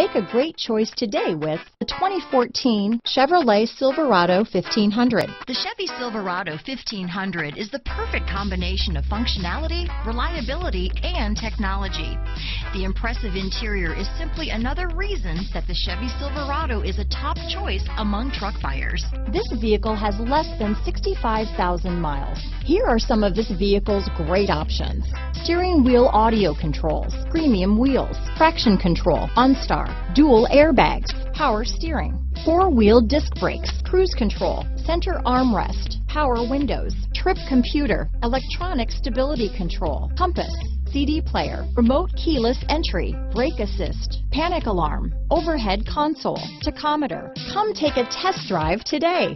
Make a great choice today with the 2014 Chevrolet Silverado 1500. The Chevy Silverado 1500 is the perfect combination of functionality, reliability, and technology. The impressive interior is simply another reason that the Chevy Silverado is a top choice among truck buyers. This vehicle has less than 65,000 miles. Here are some of this vehicle's great options. Steering wheel audio controls, premium wheels, traction control, OnStar, dual airbags, power steering, four-wheel disc brakes, cruise control, center armrest, power windows, trip computer, electronic stability control, compass, CD player, remote keyless entry, brake assist, panic alarm, overhead console, tachometer. Come take a test drive today.